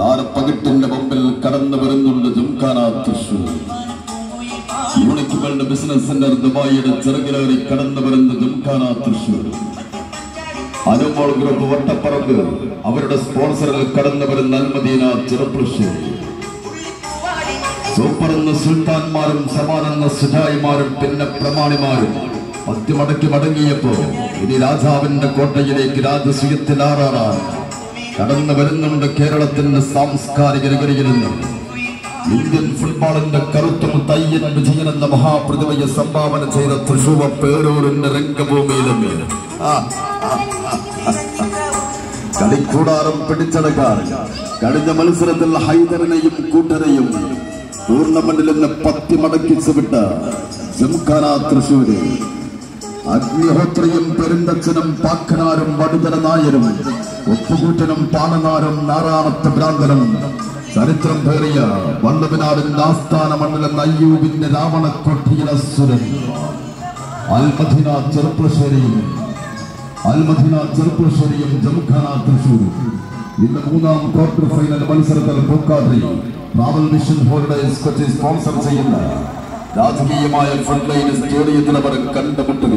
താരപ്പകിട്ടിന്റെ മുമ്പിൽ കടന്നു തൃശൂർ യൂണിറ്റുകളുടെ ബിസിനസ് സെന്റർ ദുബായിയുടെ ചെറുകിലേറി കടന്നു വരുന്ന ജംഖാന തൃശൂർ അനുമോൾ ഗ്രൂപ്പ് വട്ടപ്പറമ്പ് അവരുടെ സ്പോൺസറിൽ കടന്നു വരുന്ന അൽമദീന ചെറുപ്പുശ്ശേരി സൂപ്പർ എന്ന സുൽത്താൻമാരും സമാൻ എന്ന സുജായിമാരും പിന്നെ പ്രമാണിമാരും പത്തിമടക്കി മടങ്ങിയപ്പോ ഇനി രാജാവിന്റെ കോട്ടയിലേക്ക് രാജസ്വീയത്തിൽ ആറാറാൻ കടന്നു വരുന്നുണ്ട് കേരളത്തിന്റെ സാംസ്കാരിക നഗരിയിൽ നിന്ന്. ഇന്ത്യൻ ഫുട്ബോളിന്റെ കറുത്തും തയ്യൻ വിജയൻ എന്ന മഹാപ്രതിമയെ സംഭാവന ചെയ്ത തൃശൂർ പേരൂരിന്റെ രംഗഭൂമിയിലും കളിക്കൂടാറും പിടിച്ചടക്കാൻ കഴിഞ്ഞ മത്സരത്തിൽ ഹൈദറിനെയും കൂട്ടരെയും ടൂർണമെന്റിൽ നിന്ന് പത്തി മടക്കിച്ചു വിട്ട ജംഖാന തൃശൂര് അഗ്നിഹോത്രിയും പെരുന്തച്ഛനും പാക്കനാരും വടുതര നായരും ഒത്തുകൂറ്റനും പാണനാരും നാറാണത്ത് ഭ്രാന്തനും ചരിത്രം പേറിയ വല്ലഭിനാടിന്റെ ആസ്ഥാന മണ്ഡലം അയ്യൂബിന്റെ രാവണക്കൊട്ടിയിലസുരൻ അൽമദിന ചെറുപ്പശ്ശേരിയും അൽമദിന ചെറുപ്പശ്ശേരിയും ജംഖാന തൃശൂർ ഇന്ന് മൂന്നാം ക്വാർട്ടർ ഫൈനൽ മത്സരത്തിൽ Pookkatti travel mission holidays Kochi sponsor ചെയ്യുന്ന രാജകീയമായ ഫ്രണ്ട് ലൈൻ സ്റ്റേഡിയത്തിൽ അവർ കണ്ടുമുട്ടുകയാണ്